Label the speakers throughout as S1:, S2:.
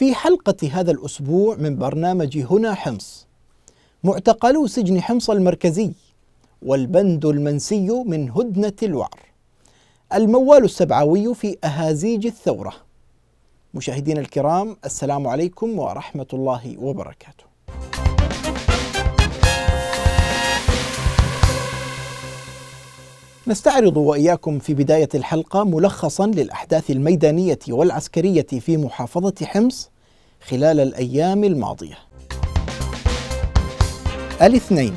S1: في حلقة هذا الأسبوع من برنامج هنا حمص. معتقلو سجن حمص المركزي والبند المنسي من هدنة الوعر. الموال السبعوي في أهازيج الثورة. مشاهدينا الكرام السلام عليكم ورحمة الله وبركاته. نستعرض وإياكم في بداية الحلقة ملخصا للأحداث الميدانية والعسكرية في محافظة حمص خلال الأيام الماضية. الاثنين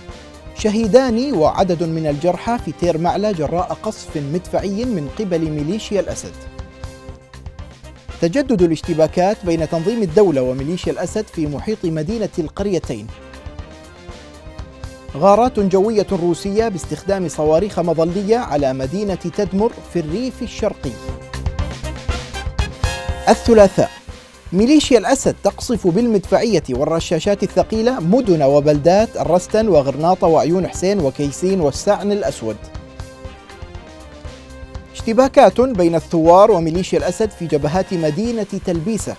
S1: شهيدان وعدد من الجرحى في تير معلى جراء قصف مدفعي من قبل ميليشيا الأسد. تجدد الاشتباكات بين تنظيم الدولة وميليشيا الأسد في محيط مدينة القريتين غارات جوية روسية باستخدام صواريخ مظلية على مدينة تدمر في الريف الشرقي. الثلاثاء ميليشيا الأسد تقصف بالمدفعية والرشاشات الثقيلة مدن وبلدات الرستن وغرناطة وعيون حسين وكيسين والسعن الأسود. اشتباكات بين الثوار وميليشيا الأسد في جبهات مدينة تلبيسة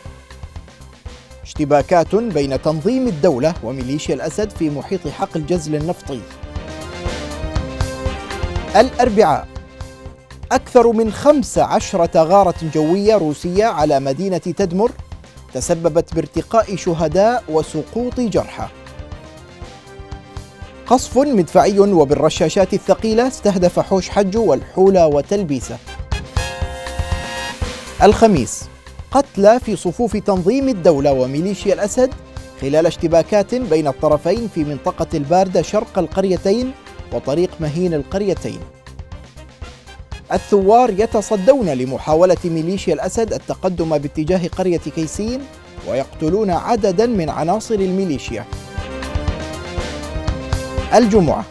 S1: اشتباكات بين تنظيم الدولة وميليشيا الأسد في محيط حقل جزل النفطي. الأربعاء. أكثر من خمس عشرة غارة جوية روسية على مدينة تدمر تسببت بارتقاء شهداء وسقوط جرحى. قصف مدفعي وبالرشاشات الثقيلة استهدف حوش حج والحولة وتلبيسة. الخميس. قتلى في صفوف تنظيم الدولة وميليشيا الأسد خلال اشتباكات بين الطرفين في منطقة الباردة شرق القريتين وطريق مهين القريتين. الثوار يتصدون لمحاولة ميليشيا الأسد التقدم باتجاه قرية كيسين ويقتلون عددا من عناصر الميليشيا. الجمعة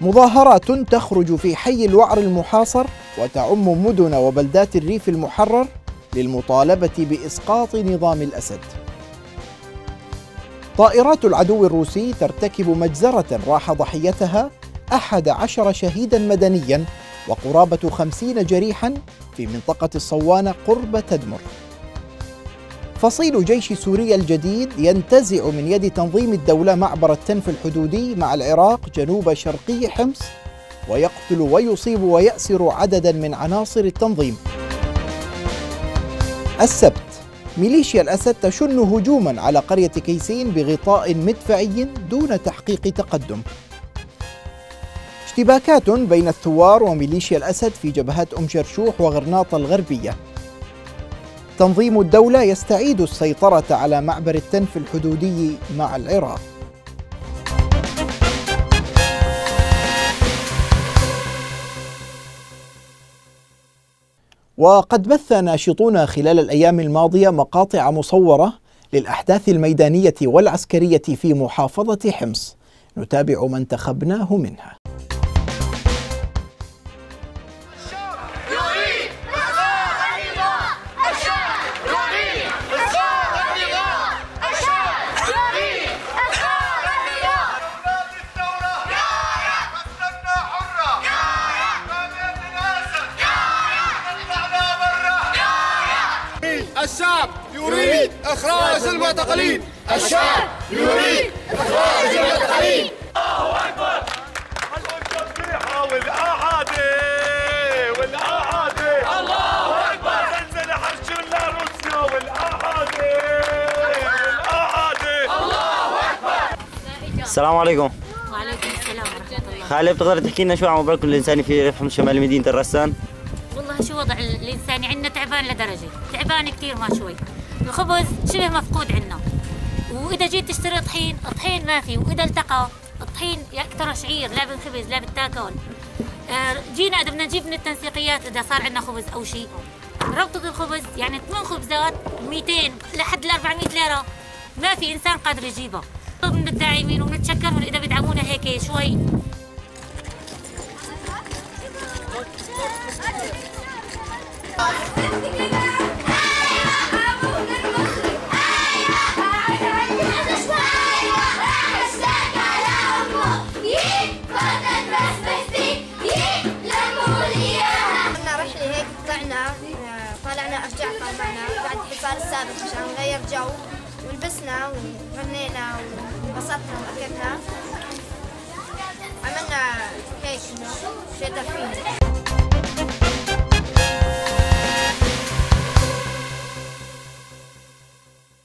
S1: مظاهرات تخرج في حي الوعر المحاصر وتعم مدن وبلدات الريف المحرر للمطالبة بإسقاط نظام الأسد. طائرات العدو الروسي ترتكب مجزرة راح ضحيتها أحد عشر شهيدا مدنيا وقرابة خمسين جريحا في منطقة الصوانة قرب تدمر. فصيل جيش سوريا الجديد ينتزع من يد تنظيم الدولة معبر التنف الحدودي مع العراق جنوب شرقي حمص ويقتل ويصيب ويأسر عددا من عناصر التنظيم. السبت. ميليشيا الأسد تشن هجوما على قرية كيسين بغطاء مدفعي دون تحقيق تقدم. اشتباكات بين الثوار وميليشيا الأسد في جبهات أم شرشوح وغرناطة الغربية. تنظيم الدولة يستعيد السيطرة على معبر التنف الحدودي مع العراق. وقد بث ناشطون خلال الأيام الماضية مقاطع مصورة للأحداث الميدانية والعسكرية في محافظة حمص. نتابع ما انتخبناه منها.
S2: إخراج المعتقلين. الشعب يريد إخراج المعتقلين. الله أكبر. والأعادة الله أكبر زلزل حرشنا روسيا والأعادة والأعادة الله
S3: أكبر السلام عليكم.
S4: وعليكم السلام ورحمة الله
S3: خالد بتقدر تحكي لنا شو عن وضعكم الإنساني في رفح شمال مدينة الرسان؟
S4: والله شو وضع الإنساني عندنا تعبان لدرجة تعبان كثير ما شوي. الخبز شبه مفقود عندنا. وإذا جيت تشتري طحين الطحين ما في. وإذا التقى الطحين أكثر شعير لا بالخبز لا بالتاكل. آه، جينا إذا بدنا نجيب من التنسيقيات إذا صار عندنا خبز أو شيء. ربطة الخبز يعني ثمان خبزات 200 لحد ال 400 ليرة. ما في إنسان قادر يجيبها. من الداعمين ونتشكرهم إذا بدعمونا هيك شوي.
S5: طلعنا طلعنا كان معنا بعد الحصار السابق عشان نغير جو ولبسنا وغنينا وانبسطنا وأكلنا. عملنا هيك شيء ترفيهي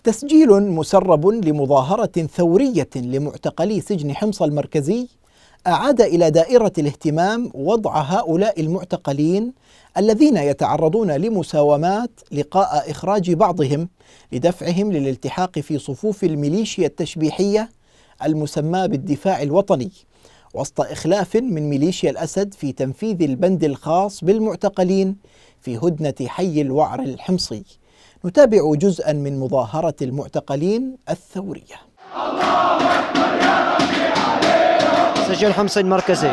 S1: تسجيل مسرب لمظاهرة ثورية لمعتقلي سجن حمص المركزي. أعاد إلى دائرة الاهتمام وضع هؤلاء المعتقلين الذين يتعرضون لمساومات لقاء إخراج بعضهم لدفعهم للالتحاق في صفوف الميليشيا التشبيحية المسماة بالدفاع الوطني وسط إخلاف من ميليشيا الأسد في تنفيذ البند الخاص بالمعتقلين في هدنة حي الوعر الحمصي. نتابع جزءا من مظاهرة المعتقلين الثورية.
S6: سجل حمص المركزي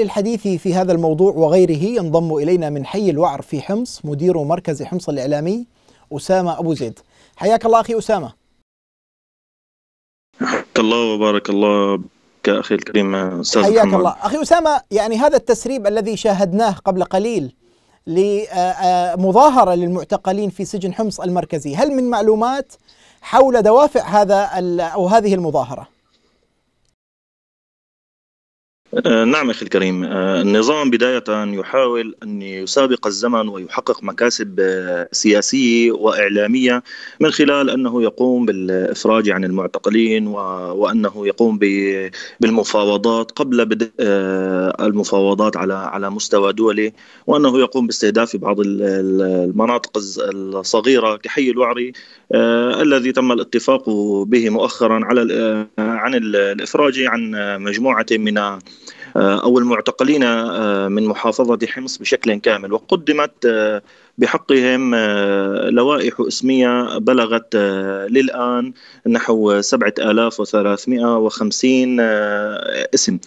S1: وللحديث في هذا الموضوع وغيره ينضم إلينا من حي الوعر في حمص مدير مركز حمص الإعلامي أسامة أبو زيد. حياك الله أخي أسامة.
S7: حياك الله وبارك الله بك أخي الكريم أستاذ
S1: حياك
S7: محمد
S1: الله. أخي أسامة يعني هذا التسريب الذي شاهدناه قبل قليل لمظاهرة للمعتقلين في سجن حمص المركزي هل من معلومات حول دوافع هذا أو هذه المظاهرة؟
S7: نعم أخي الكريم. آه، النظام بداية يحاول أن يسابق الزمن ويحقق مكاسب آه، سياسية وإعلامية من خلال أنه يقوم بالإفراج عن المعتقلين وأنه يقوم بالمفاوضات قبل بدء آه، المفاوضات على على مستوى دولي وأنه يقوم باستهداف بعض ال- ال- المناطق الصغيرة كحي الوعري آه، الذي تم الاتفاق به مؤخرا على آه، عن ال- الإفراج عن آه، مجموعة من آه، أو المعتقلين آه، من محافظة حمص بشكل كامل وقدمت آه، بحقهم آه، لوائح اسمية بلغت آه، للآن نحو 7350 آه، اسم.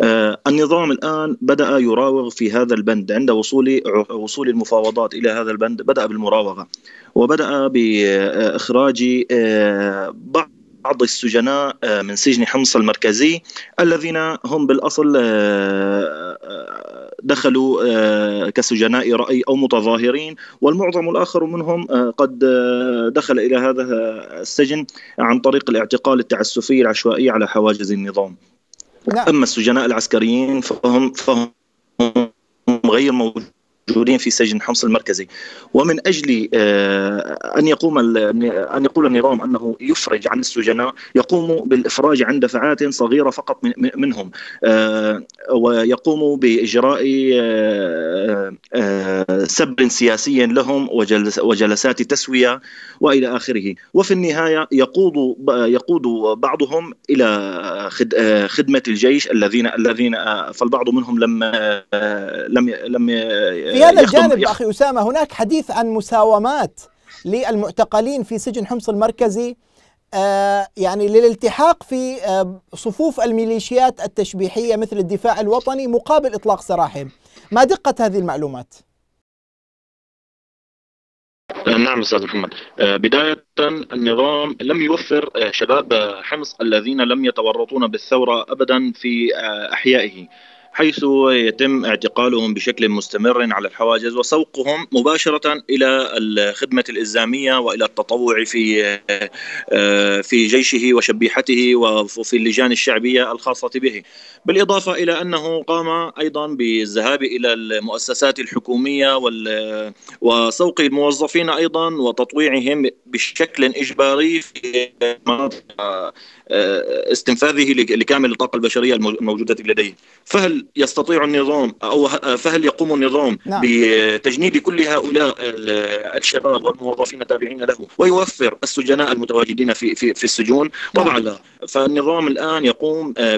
S7: آه، النظام الآن بدأ يراوغ في هذا البند عند وصول وصول المفاوضات إلى هذا البند بدأ بالمراوغة. وبدأ بإخراج آه، بعض بعض السجناء آه، من سجن حمص المركزي الذين هم بالأصل آه، دخلوا كسجناء رأي أو متظاهرين والمعظم الآخر منهم قد دخل إلى هذا السجن عن طريق الاعتقال التعسفي العشوائي على حواجز النظام.
S1: نعم.
S7: أما السجناء العسكريين فهم فهم غير موجودين. في سجن حمص المركزي. ومن أجل آه، أن يقوم أن يقول النظام أنه يفرج عن السجناء يقوم بالإفراج عن دفعات صغيرة فقط من- من- منهم. آه، ويقوم بإجراء آه، سب سياسي لهم وجلس- وجلسات تسوية وإلى آخره. وفي النهاية يقود يقود بعضهم إلى خد- خدمة الجيش الذين الذين فالبعض منهم لم لم لم
S1: في هذا الجانب أخي أسامة هناك حديث عن مساومات للمعتقلين في سجن حمص المركزي آه، يعني للالتحاق في آه، صفوف الميليشيات التشبيحية مثل الدفاع الوطني مقابل إطلاق سراحهم. ما دقة هذه المعلومات؟
S7: نعم أستاذ محمد. آه، بداية النظام لم يوفر شباب حمص الذين لم يتورطون بالثورة ابدا في أحيائه. حيث يتم اعتقالهم بشكل مستمر على الحواجز وسوقهم مباشرة إلى الخدمة الإلزامية وإلى التطوع في آه، في جيشه وشبيحته وفي اللجان الشعبية الخاصة به. بالإضافة إلى أنه قام أيضا بالذهاب إلى المؤسسات الحكومية وسوق الموظفين أيضا وتطويعهم بشكل إجباري في مناطق استنفاذه لك- لكامل الطاقة البشرية المو- الموجودة لديه. فهل يستطيع النظام أو فهل يقوم النظام
S1: نعم.
S7: بتجنيد كل هؤلاء ال- الشباب والموظفين التابعين له ويوفر السجناء المتواجدين في في في السجون؟ طبعا لا. فالنظام الآن يقوم آه،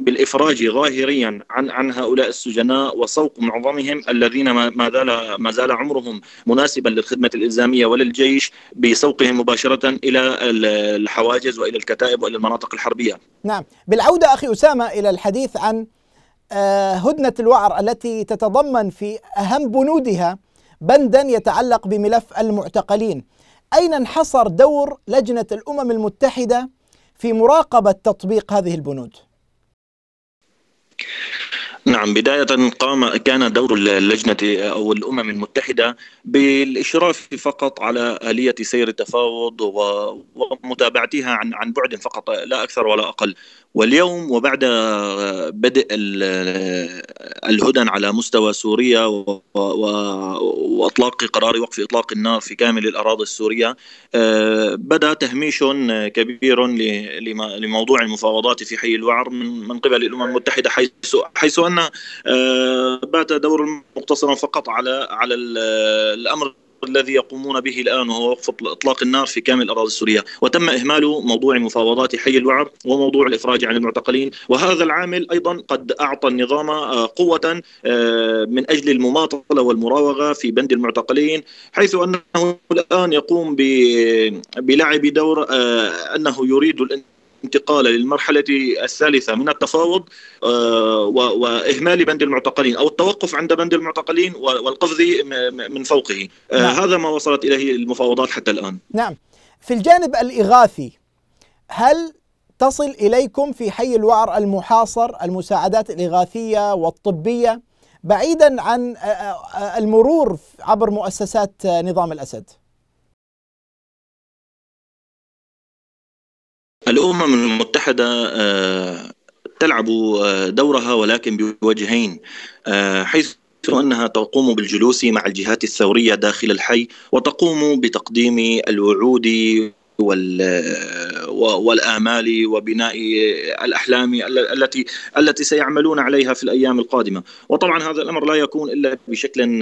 S7: بالإفراج ظاهريا عن عن هؤلاء السجناء وسوق معظمهم الذين ما زال ما زال عمرهم مناسبا للخدمة الإلزامية وللجيش بسوقهم مباشرة إلى ال- الحواجز وإلى الكتائب وإلى المناطق الحربية.
S1: نعم. بالعودة أخي أسامة إلى الحديث عن آه، هدنة الوعر التي تتضمن في أهم بنودها بندا يتعلق بملف المعتقلين. أين انحصر دور لجنة الأمم المتحدة في مراقبة تطبيق هذه البنود؟
S7: نعم بداية قام كان دور اللجنة أو الأمم المتحدة بالإشراف فقط على آلية سير التفاوض ومتابعتها عن عن بعد فقط لا أكثر ولا أقل. واليوم وبعد بدء ال- الهدن على مستوى سوريا و- و- وإطلاق قرار وقف إطلاق النار في كامل الأراضي السورية آه، بدأ تهميش كبير لموضوع المفاوضات في حي الوعر من من قبل الأمم المتحدة حيث حيث أن آه، بات دور مقتصرا فقط على على ال- الأمر الذي يقومون به الآن وهو وقف إطلاق النار في كامل الأراضي السورية، وتم إهمال موضوع مفاوضات حي الوعر وموضوع الافراج عن المعتقلين، وهذا العامل أيضا قد أعطى النظام آه، قوة آه، من أجل المماطلة والمراوغة في بند المعتقلين حيث أنه الآن يقوم بلعب دور آه، أنه يريد الانتقال للمرحلة الثالثة من التفاوض آه، و- وإهمال بند المعتقلين أو التوقف عند بند المعتقلين والقفز من فوقه. آه،
S1: نعم.
S7: هذا ما وصلت إليه المفاوضات حتى الآن.
S1: نعم. في الجانب الإغاثي هل تصل إليكم في حي الوعر المحاصر المساعدات الإغاثية والطبية بعيدا عن آه، المرور عبر مؤسسات نظام الأسد؟
S7: الأمم المتحدة آه، تلعب آه، دورها ولكن بوجهين آه، حيث أنها تقوم بالجلوس مع الجهات الثورية داخل الحي وتقوم بتقديم الوعود وال- والآمال وبناء الأحلام ال- التي التي سيعملون عليها في الأيام القادمة. وطبعا هذا الأمر لا يكون إلا بشكل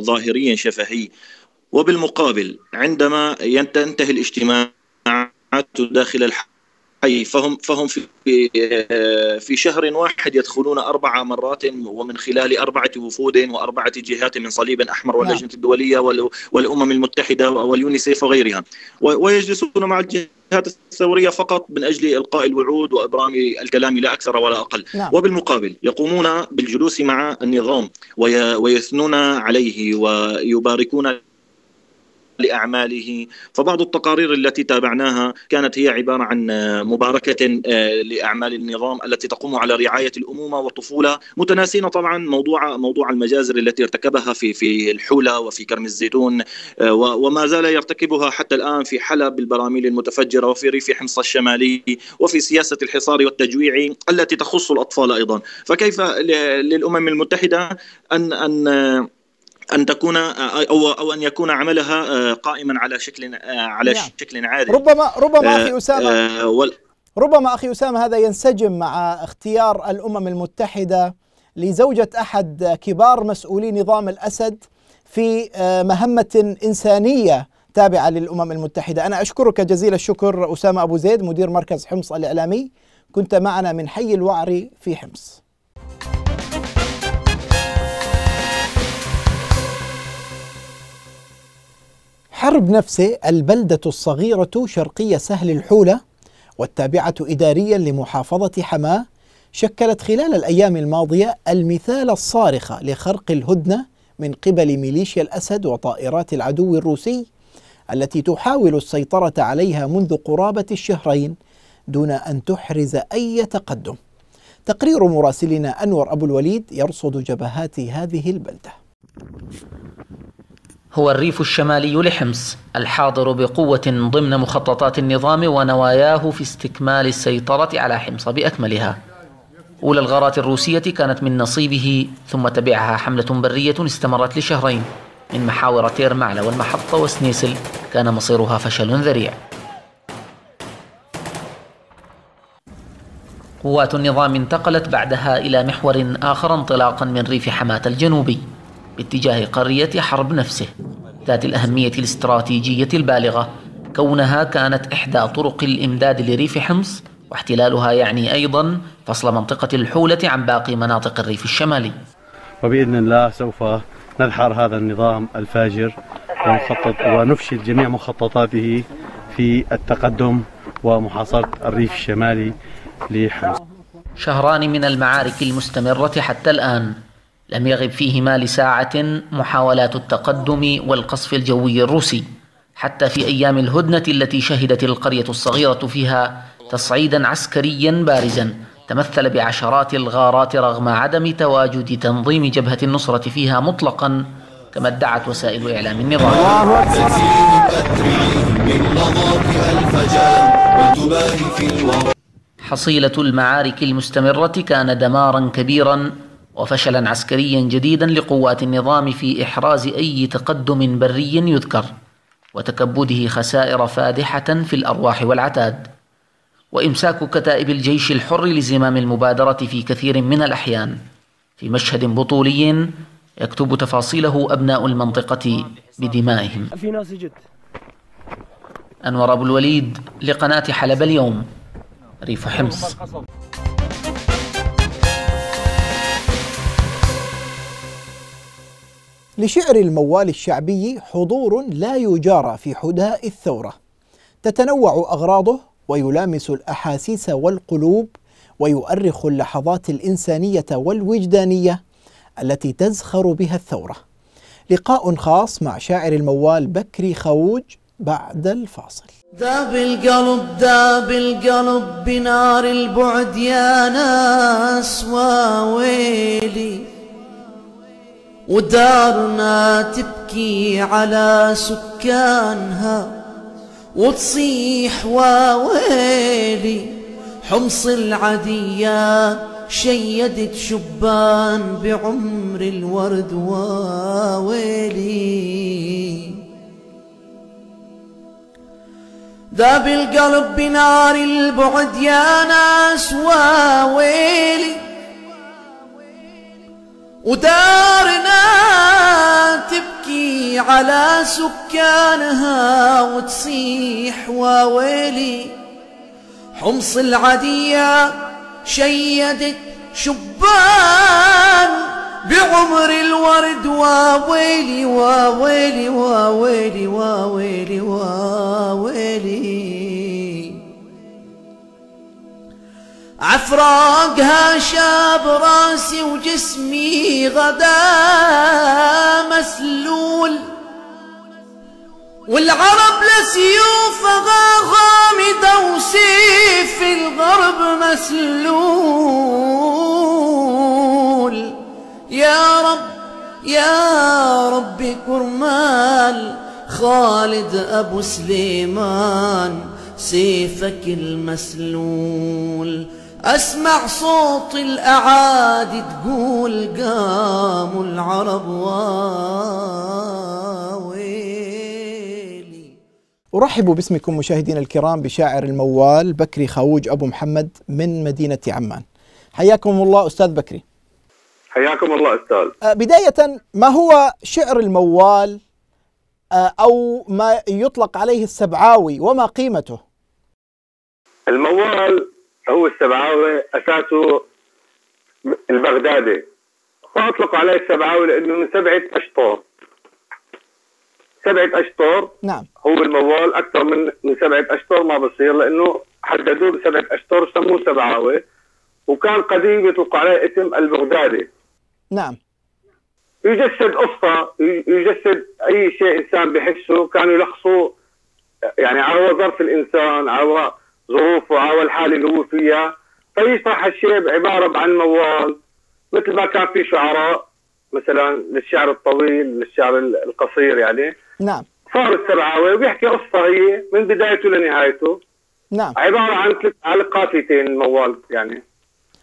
S7: ظاهري شفهي. وبالمقابل عندما ين- تنتهي الاجتماعات داخل الحي فهم فهم في في شهر واحد يدخلون أربع مرات ومن خلال أربعة وفود وأربعة جهات من صليب أحمر واللجنة الدولية وال- والأمم المتحدة واليونيسيف وغيرها. ويجلسون مع الجهات الثورية فقط من أجل إلقاء الوعود وإبرام الكلام لا أكثر ولا أقل.
S1: نعم.
S7: وبالمقابل يقومون بالجلوس مع النظام وي- ويثنون عليه ويباركون لأعماله. فبعض التقارير التي تابعناها كانت هي عبارة عن مباركة آه، لأعمال النظام التي تقوم على رعاية الأمومة والطفوله متناسين طبعا موضوع موضوع المجازر التي ارتكبها في في الحولة وفي كرم الزيتون آه، وما زال يرتكبها حتى الآن في حلب بالبراميل المتفجرة وفي ريف حمص الشمالي وفي سياسة الحصار والتجويع التي تخص الأطفال أيضا. فكيف ل- للأمم المتحدة أن أن تكون أو أو أن يكون عملها قائما على شكل على
S1: نعم.
S7: شكل عادل
S1: ربما ربما
S7: آه،
S1: أخي أسامة
S7: آه، وال-
S1: ربما أخي أسامة هذا ينسجم مع اختيار الأمم المتحدة لزوجة أحد كبار مسؤولي نظام الأسد في آه، مهمة إنسانية تابعة للأمم المتحدة، أنا أشكرك جزيل الشكر أسامة أبو زيد مدير مركز حمص الإعلامي، كنت معنا من حي الوعري في حمص. حرب نفسه البلدة الصغيرة شرقية سهل الحولة والتابعة إداريا لمحافظة حماة شكلت خلال الأيام الماضية المثال الصارخ لخرق الهدنة من قبل ميليشيا الأسد وطائرات العدو الروسي التي تحاول السيطرة عليها منذ قرابة الشهرين دون أن تحرز أي تقدم. تقرير مراسلنا أنور أبو الوليد يرصد جبهات هذه البلدة.
S8: هو الريف الشمالي لحمص الحاضر بقوة ضمن مخططات النظام ونواياه في استكمال السيطرة على حمص بأكملها. أولى الغارات الروسية كانت من نصيبه ثم تبعها حملة برية استمرت لشهرين من محاور تير معلى والمحطة وسنيسل كان مصيرها فشل ذريع. قوات النظام انتقلت بعدها إلى محور آخر انطلاقا من ريف حماة الجنوبي باتجاه قرية حرب نفسه ذات الأهمية الاستراتيجية البالغة. كونها كانت إحدى طرق الإمداد لريف حمص واحتلالها يعني أيضا فصل منطقة الحولة عن باقي مناطق الريف الشمالي.
S9: وبإذن الله سوف ندحر هذا النظام الفاجر ونخطط ونفشل جميع مخططاته في التقدم ومحاصرة الريف الشمالي لحمص.
S8: شهران من المعارك المستمرة حتى الآن. لم يغب فيهما لساعة محاولات التقدم والقصف الجوي الروسي حتى في أيام الهدنة التي شهدت القرية الصغيرة فيها تصعيدا عسكريا بارزا تمثل بعشرات الغارات رغم عدم تواجد تنظيم جبهة النصرة فيها مطلقا كما ادعت وسائل إعلام النظام. حصيلة المعارك المستمرة كان دمارا كبيرا وفشلا عسكريا جديدا لقوات النظام في إحراز أي تقدم بري يذكر وتكبده خسائر فادحة في الأرواح والعتاد. وإمساك كتائب الجيش الحر لزمام المبادرة في كثير من الأحيان. في مشهد بطولي يكتب تفاصيله أبناء المنطقة بدمائهم. أنور أبو الوليد لقناة حلب اليوم ريف حمص.
S1: لشعر الموال الشعبي حضور لا يجارى في حداء الثورة. تتنوع أغراضه ويلامس الأحاسيس والقلوب ويؤرخ اللحظات الإنسانية والوجدانية التي تزخر بها الثورة. لقاء خاص مع شاعر الموال بكري خوج بعد الفاصل.
S10: داب القلب داب القلب بنار البعد يا ناس وويلي ودارنا تبكي على سكانها وتصيح وويلي حمص العديات شيدت شبان بعمر الورد وويلي ذاب القلب بنار البعد يا ناس وويلي ودارنا تبكي على سكانها وتصيح وويلي حمص العدية شيدت شبان بعمر الورد. وويلي وويلي وويلي وويلي وويلي عفراقها شاب راسي وجسمي غدا مسلول والعرب لسيوفها غامضة وسيف الغرب مسلول. يا رب يا رب كرمال خالد أبو سليمان سيفك المسلول. أسمع صوت الأعادي تقول قاموا العرب واويلي.
S1: أرحب باسمكم مشاهدينا الكرام بشاعر الموال بكري خاوج أبو محمد من مدينة عمان. حياكم الله أستاذ بكري.
S11: حياكم الله أستاذ.
S1: آه، بداية ما هو شعر الموال؟ آه، أو ما يطلق عليه السبعاوي؟ وما قيمته؟
S11: الموال هو السبعاوي أساسه البغدادي. فأطلقوا عليه السبعاوي لأنه من سبعة أشطار سبعة أشطار
S1: نعم.
S11: هو الموال أكثر من من سبعة أشطار ما بصير لأنه حددوه بسبعة أشطار سموه سبعاوي. وكان قديم يطلق عليه اسم البغدادي.
S1: نعم.
S11: يجسد قصة يجسد أي شيء إنسان بحسه كانوا يلخصوا يعني على ظرف الإنسان على ظروفه على الحالة اللي هو فيها. فيشرح الشيء عبارة عن موال. مثل ما كان في شعراء مثلا للشعر الطويل للشعر القصير يعني.
S1: نعم.
S11: صار السبعاوي وبيحكي قصة هي من بدايته لنهايته.
S1: نعم.
S11: عبارة عن ثلاث على قافيتين الموال يعني.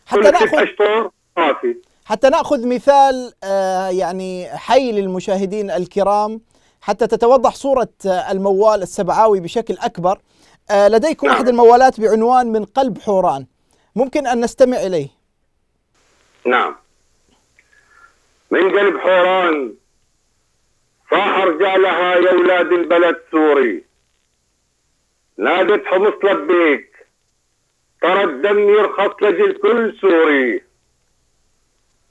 S1: حتى ناخذ
S11: أشطر قافي
S1: حتى نأخذ مثال آه، يعني حي للمشاهدين الكرام. حتى تتوضح صورة آه، الموال السبعاوي بشكل أكبر. آه، لديكم أحد الموالات بعنوان من قلب حوران. ممكن أن نستمع إليه.
S11: نعم. من قلب حوران صاح رجالها يا ولاد البلد سوري. نادت حمص لبيك ترى الدم يرخص لجل كل سوري.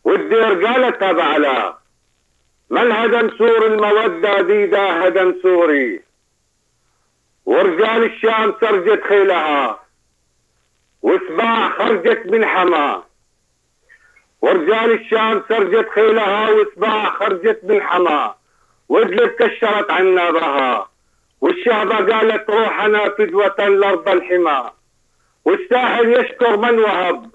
S11: والدير قالت على ما الهدم سور المودة ديدا هدم سوري. ورجال الشام سرجت خيلها وسباع خرجت من حما. ورجال الشام سرجت خيلها وسباع خرجت من حما. وادلب كشرت عن نارها والشعبة قالت روحنا فدوة لأرض الحمى والساحل يشكر من وهب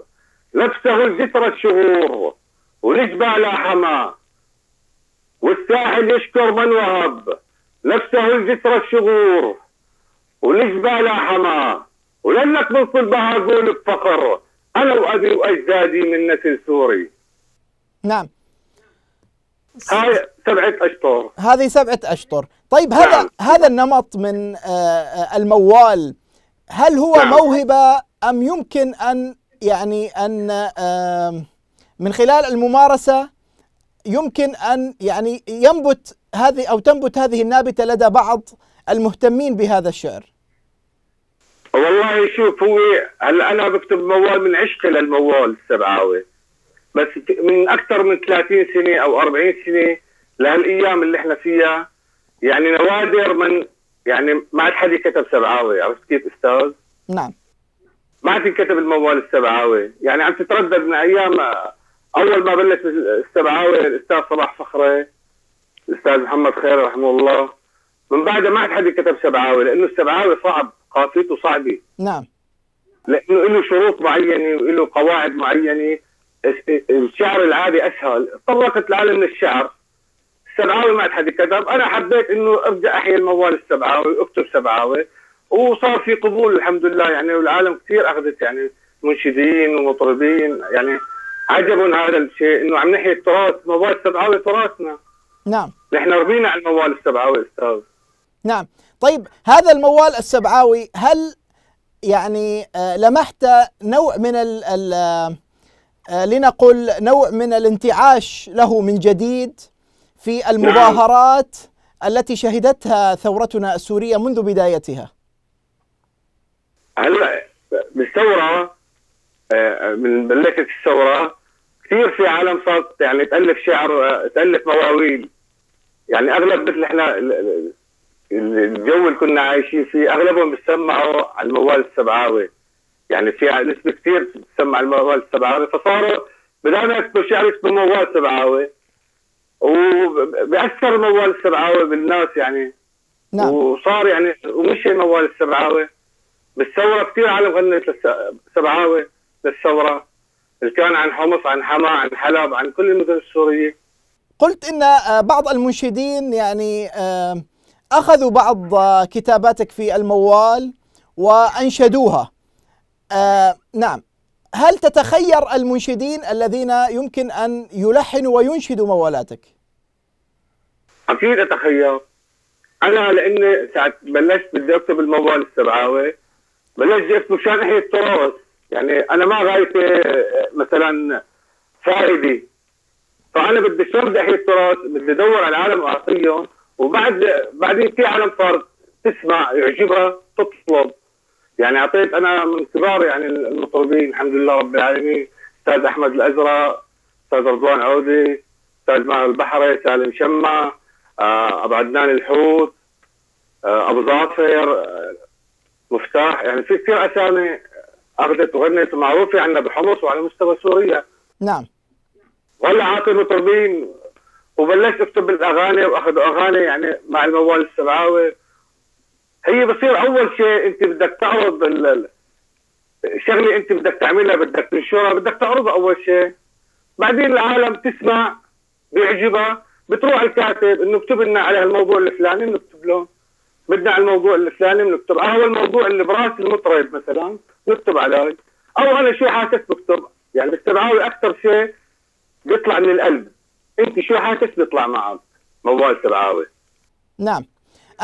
S11: نفسه الجسر الشهور والجبال حما. والساحل يشكر من وهب نفسه الجسر الشهور والجبال حما؟ ولنك من صلبها قول بفخر أنا وأبي وأجدادي من نسل سوري.
S1: نعم.
S11: هاي سبعة اشهر
S1: هذه سبعة أشطر. طيب هذا
S11: نعم.
S1: هذا النمط من آه، آه، الموال. هل هو
S11: نعم.
S1: موهبة أم يمكن أن يعني أن من خلال الممارسة يمكن أن يعني ينبت هذه أو تنبت هذه النابتة لدى بعض المهتمين بهذا الشعر؟
S11: والله شوف هو هلا أنا بكتب موال من عشقي للموال السبعاوي. بس من أكثر من 30 سنة أو 40 سنة لهالأيام اللي إحنا فيها يعني نوادر من يعني ما عاد حد كتب سبعاوي عرفت كيف أستاذ؟
S1: نعم.
S11: ما عاد كتب الموال السبعاوي. يعني عم تتردد من أيام أول ما بلش السبعاوي الأستاذ صلاح فخري الأستاذ محمد خير رحمه الله. من بعدها ما عاد حد كتب سبعاوي لأنه السبعاوي صعب. قافيته صعبة.
S1: نعم.
S11: لأنه له شروط معينة وله قواعد معينة. الشعر العادي أسهل. طرقت العالم للشعر. السبعاوي ما حد كتب. أنا حبيت إنه أرجع أحيي الموال السبعاوي أكتب سبعاوي. وصار في قبول الحمد لله يعني والعالم كثير أخذت يعني منشدين ومطربين. يعني عجبهم هذا الشيء إنه عم نحيي التراث. موال السبعاوي تراثنا.
S1: نعم.
S11: نحن ربينا على الموال السبعاوي أستاذ.
S1: نعم. طيب هذا الموال السبعاوي هل يعني آه، لمحت نوع من ال ال آه، لنقل نوع من الانتعاش له من جديد في المظاهرات التي شهدتها ثورتنا السورية منذ بدايتها؟
S11: هلا بالثورة آه، من بلشت الثورة كثير في عالم صارت يعني تألف شعر آه، تألف مواويل. يعني أغلب مثل إحنا الجو اللي كنا عايشين فيه أغلبهم بيسمعوا على الموال السبعاوي. يعني في نسبة كثير بتسمع على الموال السبعاوي. فصاروا بدأنا نكتب شعر اسمه موال سبعاوي. وبأثر الموال السبعاوي بالناس يعني.
S1: نعم.
S11: وصار يعني ومشي موال السبعاوي. بالثوره كثير عالم غنت للسبعاوي للثورة. اللي كان عن حمص عن حما عن حلب عن كل المدن السورية.
S1: قلت إن آه، بعض المنشدين يعني آه، أخذوا بعض آه، كتاباتك في الموال وأنشدوها. آه، نعم. هل تتخير المنشدين الذين يمكن أن يلحنوا وينشدوا موالاتك؟
S11: أكيد اتخيل أنا لاني ساعة بلشت بدي أكتب الموال السبعاوي بلشت أكتب مشان احيي التراث يعني أنا ما غايتي مثلا فائدة. فأنا بدي شلون بدي احيي التراث بدي أدور على العالم وأعطيهم. وبعد بعدين في عالم صارت تسمع يعجبها تطلب. يعني أعطيت أنا من كبار يعني المطربين الحمد لله رب العالمين. أستاذ أحمد الأزرق أستاذ رضوان عودي أستاذ ماهر البحري سالم شمع آه، أبو عدنان الحوت آه، أبو ظافر آه، مفتاح. يعني في كثير أسامي أخذت وغنت معروفة عندنا بحمص وعلى مستوى سوريا.
S1: نعم.
S11: وهلا عاطي مطربين وبلشت اكتب الاغاني واخذوا اغاني يعني مع الموال السبعاوي. هي بصير اول شيء انت بدك تعرض شغلة انت بدك تعملها بدك تنشرها بدك تعرضها اول شيء. بعدين العالم تسمع بيعجبها بتروح على الكاتب انه اكتب لنا على الموضوع الفلاني بنكتب له. بدنا على الموضوع الفلاني بنكتب آه هو الموضوع اللي برأس المطرب مثلا نكتب عليه. أو أنا شو حاسس بكتب؟ يعني بالسبعاوي أكثر شيء بيطلع من القلب. انت شو حاسس بيطلع معك. موال سبعاوي
S1: نعم.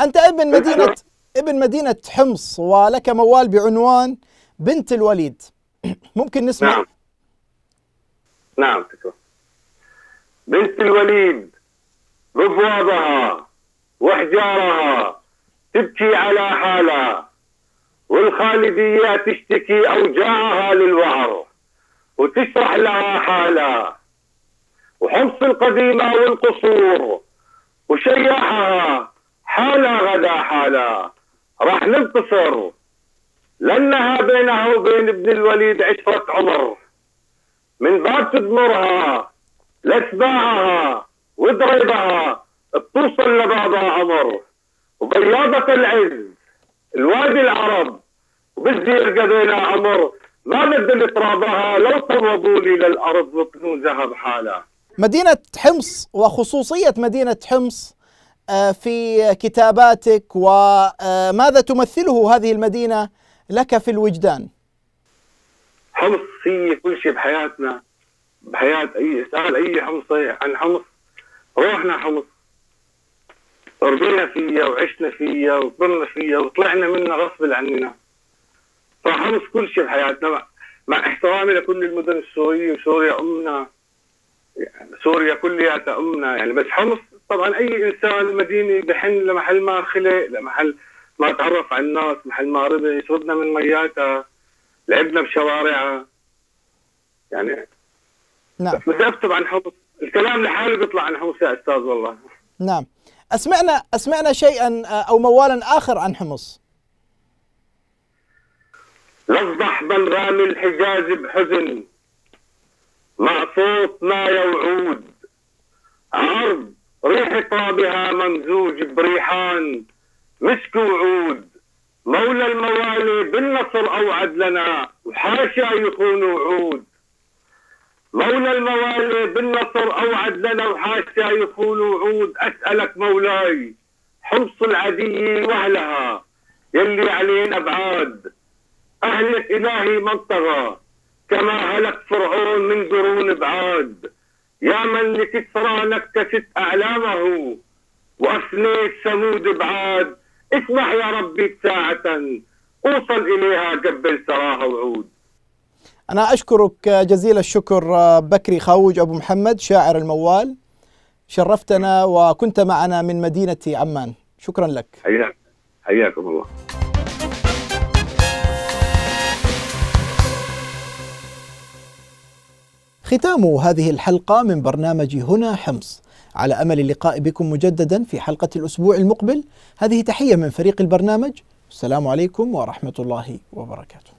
S1: أنت ابن مدينة ابن مدينة حمص ولك موال بعنوان بنت الوليد. ممكن نسمع؟
S11: نعم. نعم تكرم بنت الوليد بفواضها وحجارها تبكي على حالها والخالدية تشتكي أوجاعها للوعر وتشرح لها حالها. وحمص القديمة والقصور وشياحها حالة غدا حالة راح ننتصر. لأنها بينها وبين ابن الوليد عشرة عمر. من باب تدمرها لاتباعها وضريبها بتوصل لبابها عمر. وبياضة العز الوادي العرب وبالزير قبيلة عمر. ما بدل ترابها لو طوبوا لي للأرض وكنوزها بحالها
S1: مدينة حمص وخصوصية مدينة حمص آه، في كتاباتك وماذا تمثله هذه المدينة لك في الوجدان؟
S11: حمص هي كل شيء بحياتنا بحياة أي سأل أي حمصي عن حمص روحنا حمص. ربينا فيها وعشنا فيها وكبرنا فيها وطلعنا منها غصب عننا. فحمص كل شيء بحياتنا مع احترامي لكل المدن السورية وسوريا أمنا. سوريا كلها أمنا يعني بس حمص طبعا أي إنسان مديني بحن لمحل ما خلق لمحل ما تعرف على الناس محل ما ربي شربنا من مياتها لعبنا بشوارعها. يعني
S1: نعم.
S11: بدي أكتب عن حمص الكلام لحاله بيطلع عن حمص يا أستاذ والله.
S1: نعم. أسمعنا أسمعنا شيئا آه، أو موالا آخر عن حمص.
S11: لفظح من رامي الحجاز بحزن. مع صوت نايا وعود عرض ريح طابها ممزوج بريحان. مسك وعود. مولى الموالي بالنصر أوعد لنا وحاشا يخون وعود. مولى الموالي بالنصر أوعد لنا وحاشا يخون وعود. أسألك مولاي حمص العدي وأهلها. يلي علينا بعاد أهلك إلهي منطغى كما هلك فرعون من قرون بعاد. يا من لكسرى نكتشت أعلامه وأفنيت ثمود بعاد. اسمح يا ربي بساعة أوصل إليها قبل سراها وعود.
S1: أنا أشكرك جزيل الشكر بكري خاوج أبو محمد شاعر الموال. شرفتنا وكنت معنا من مدينة عمان. شكرا لك.
S11: حياك حياكم الله.
S1: ختام هذه الحلقة من برنامج هنا حمص. على أمل اللقاء بكم مجددا في حلقة الأسبوع المقبل هذه تحية من فريق البرنامج. السلام عليكم ورحمة الله وبركاته.